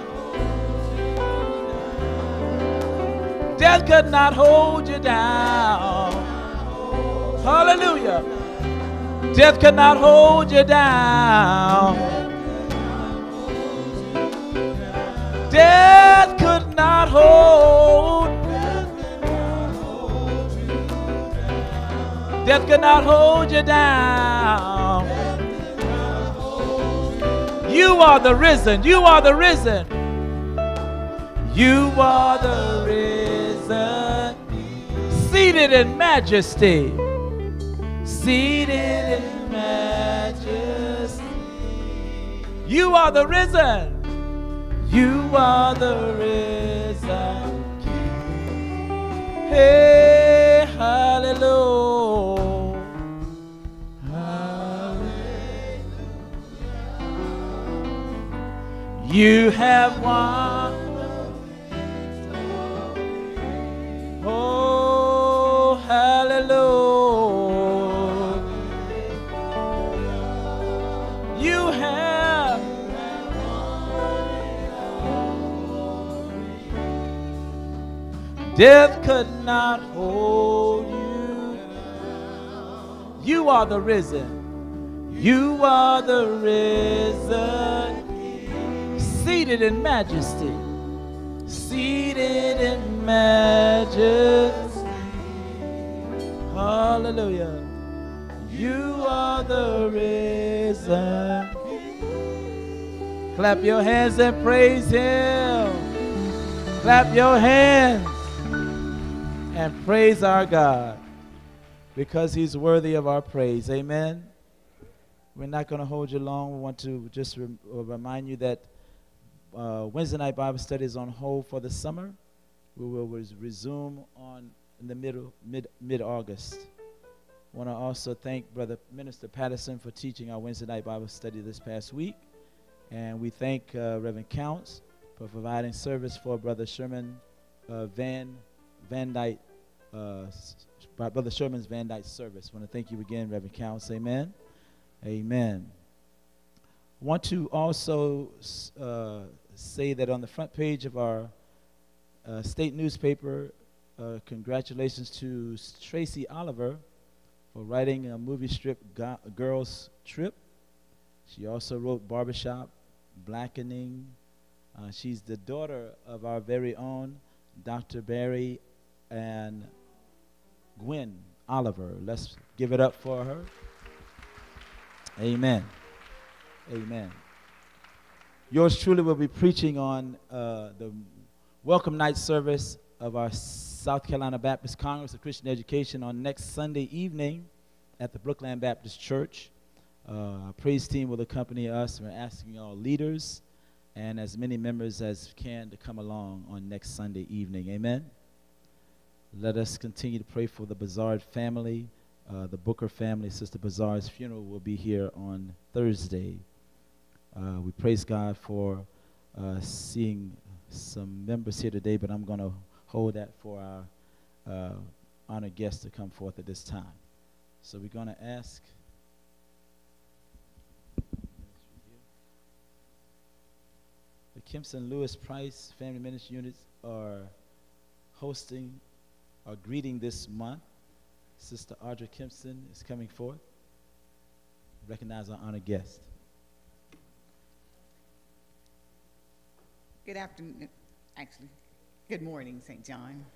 Death could not hold you down. Hallelujah. Death could not hold you down. Death could not hold. Death could not hold you down. You are the risen. You are the risen. You are the risen. Seated in majesty. Seated in majesty. You are the risen. You are the risen. Hey, hallelujah. You have won. Oh, hallelujah. You have. Death could not hold you. You are the risen. You are the risen. Seated in majesty. Seated in majesty. Hallelujah. You are the risen. Clap your hands and praise Him. Clap your hands and praise our God because He's worthy of our praise. Amen. We're not going to hold you long. We want to just rem- remind you that uh, Wednesday night Bible study is on hold for the summer. We will resume on in the middle mid mid August. Want to also thank Brother Minister Patterson for teaching our Wednesday night Bible study this past week, and we thank uh, Reverend Counts for providing service for Brother Sherman uh, Van Van Dyke, uh, Brother Sherman's Van Dyke service. Want to thank you again, Reverend Counts. Amen. Amen. Want to also uh, say that on the front page of our uh, state newspaper, uh, congratulations to Tracy Oliver for writing a movie strip, Go- Girls Trip. She also wrote Barbershop, Blackening. Uh, she's the daughter of our very own Dr. Barry and Gwen Oliver. Let's give it up for her. Amen. Amen. Yours truly will be preaching on uh, the welcome night service of our South Carolina Baptist Congress of Christian Education on next Sunday evening at the Brookland Baptist Church. Uh, our praise team will accompany us. We're asking all leaders and as many members as can to come along on next Sunday evening. Amen. Let us continue to pray for the Bazard family, uh, the Booker family. Sister Bazard's funeral will be here on Thursday. Uh, we praise God for uh, seeing some members here today, but I'm going to hold that for our uh, honored guests to come forth at this time. So we're going to ask. The Kimpson Lewis Price Family Ministry units are hosting or greeting this month. Sister Audra Kimpson is coming forth. Recognize our honored guest. Good afternoon, actually, good morning, St. John.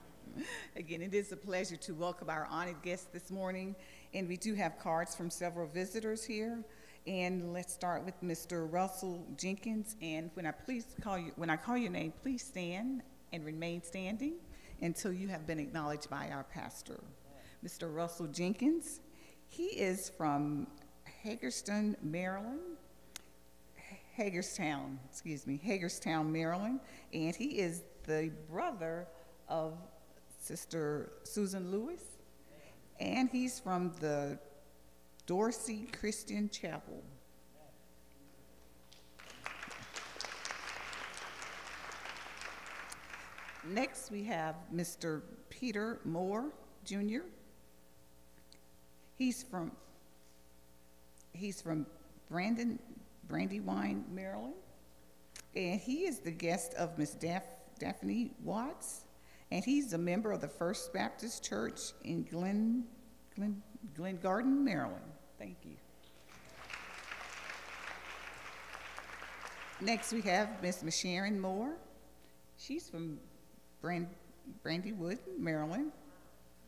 Again, it is a pleasure to welcome our honored guests this morning, and we do have cards from several visitors here. And let's start with Mr. Russell Jenkins. And when I please call you, when I call your name, please stand and remain standing until you have been acknowledged by our pastor. Mr. Russell Jenkins, he is from Hagerstown, Maryland. Hagerstown, excuse me, Hagerstown, Maryland, and he is the brother of Sister Susan Lewis, and he's from the Dorsey Christian Chapel. Next, we have Mr. Peter Moore Jr. He's from he's from Brandon Brandywine, Maryland, and he is the guest of Miss Daph- Daphne Watts, and he's a member of the First Baptist Church in Glen Glen Glen Garden, Maryland. Thank you. Next, we have Miss Sharon Moore. She's from Brand, Brandywood, Maryland.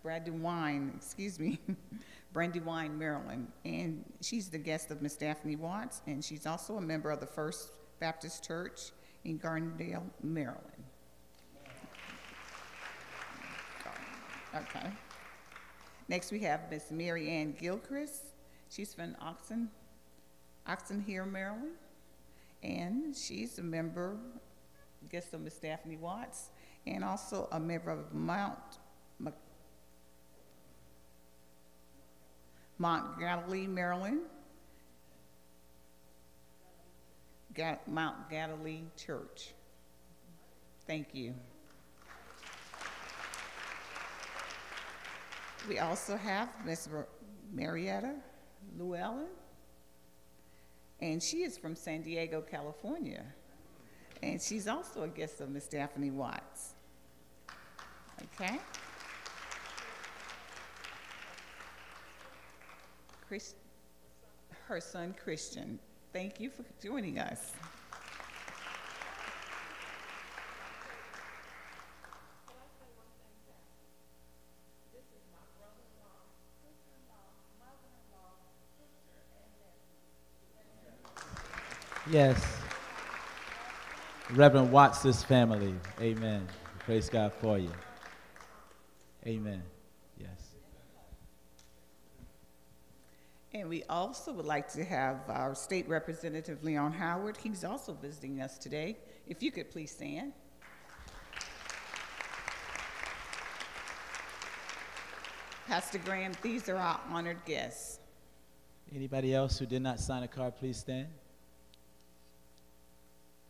Brandywine, excuse me, Brandywine, Maryland. And she's the guest of Miss Daphne Watts, and she's also a member of the First Baptist Church in Gardendale, Maryland. Okay. Next, we have Miss Mary Ann Gilchrist. She's from Oxon, Oxon Hill, Maryland. And she's a member, guest of Miss Daphne Watts, and also a member of Mount Mount Maryland. Mount Galilee Church. Thank you. We also have Miss Marietta Llewellyn, and she is from San Diego, California. And she's also a guest of Miss Daphne Watts. Okay? Her son Christian. Thank you for joining us. Yes. Reverend Watts' family. Amen. Praise God for you. Amen. Yes. And we also would like to have our state representative, Leon Howard. He's also visiting us today. If you could please stand. Pastor Graham, these are our honored guests. Anybody else who did not sign a card, please stand.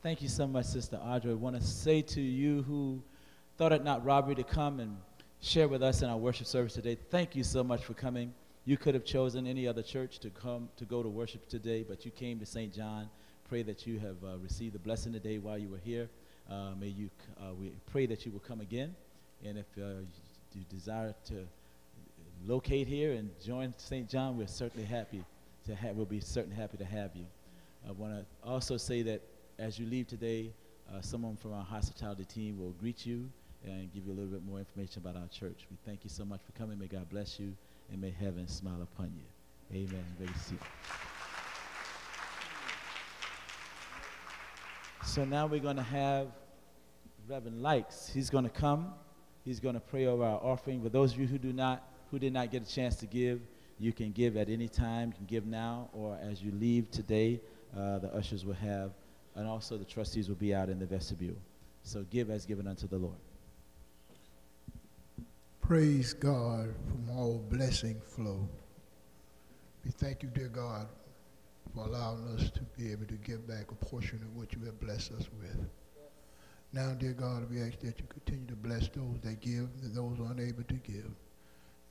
Thank you so much, Sister Audrey. I want to say to you who thought it not robbery to come and share with us in our worship service today, thank you so much for coming. You could have chosen any other church to come to go to worship today, but you came to St. John. Pray that you have uh, received the blessing today while you were here. Uh, may you, uh, we pray that you will come again. And if uh, you desire to locate here and join St. John, we're certainly happy to have. We'll be certainly happy to have you. I want to also say that as you leave today, uh, someone from our hospitality team will greet you and give you a little bit more information about our church. We thank you so much for coming. May God bless you, and may heaven smile upon you. Amen. To see. So now we're going to have Reverend Likes. He's going to come. He's going to pray over our offering. For those of you who do not, who did not get a chance to give, you can give at any time. You can give now, or as you leave today, uh, the ushers will have, and also the trustees will be out in the vestibule. So give as given unto the Lord. Praise God from all blessing flow. We thank you, dear God, for allowing us to be able to give back a portion of what you have blessed us with. Now, dear God, we ask that you continue to bless those that give and those unable to give,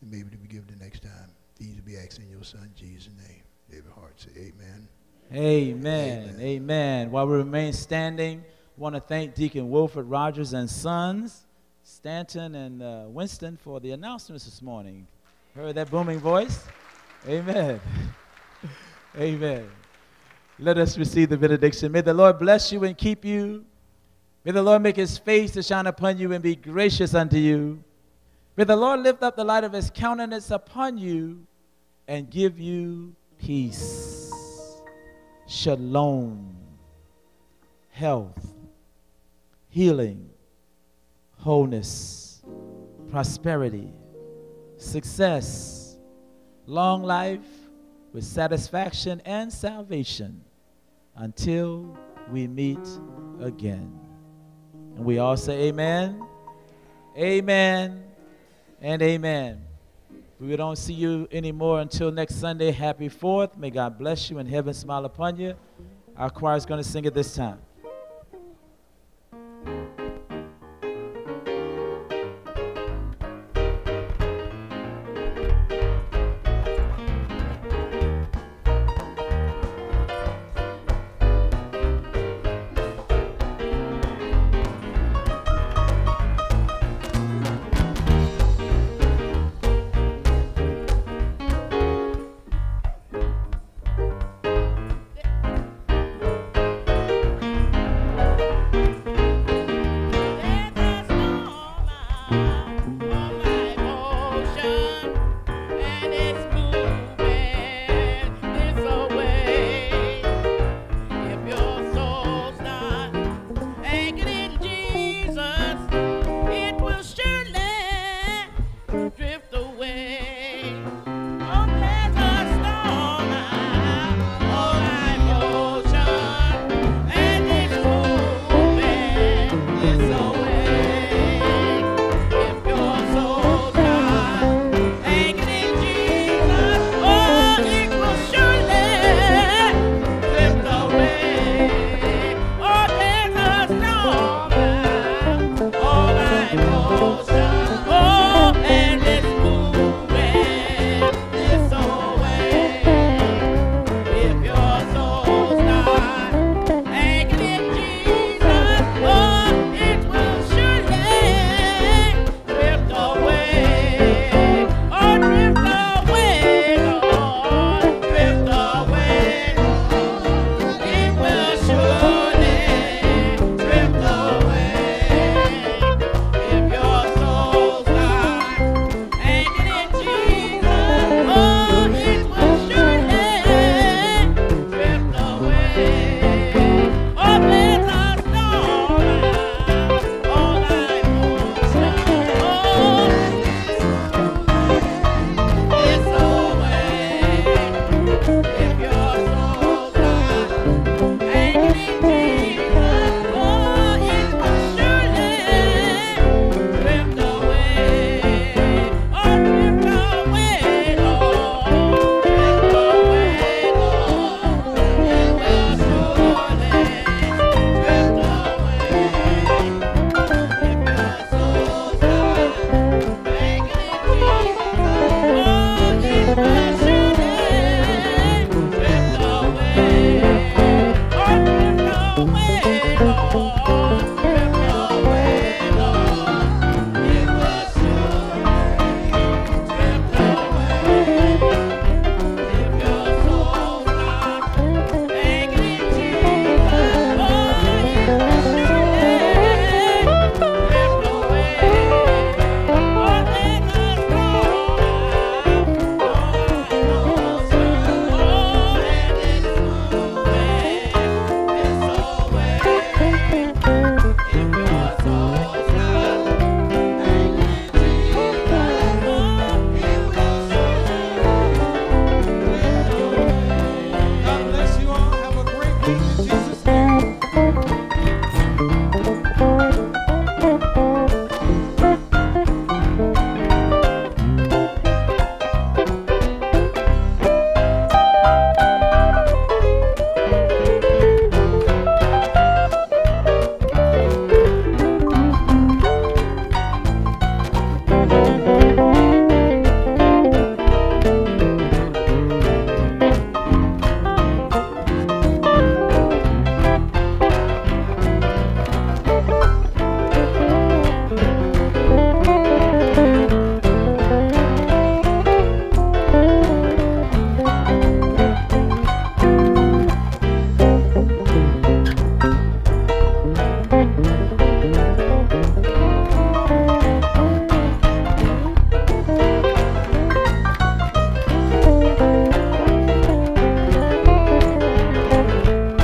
and maybe to be give the next time. These will be asked in your son Jesus' name. David Hart say amen. Amen. Amen. While we remain standing, want to thank Deacon Wilfred Rogers and Sons, Stanton and uh, Winston for the announcements this morning. Heard that booming voice? Amen. Amen. Let us receive the benediction. May the Lord bless you and keep you. May the Lord make his face to shine upon you and be gracious unto you. May the Lord lift up the light of his countenance upon you and give you peace, shalom, health, healing, wholeness, prosperity, success, long life with satisfaction and salvation. until we meet again. And we all say amen, amen, and amen. We don't see you anymore until next Sunday. Happy 4th. May God bless you and heaven smile upon you. Our choir is going to sing it this time.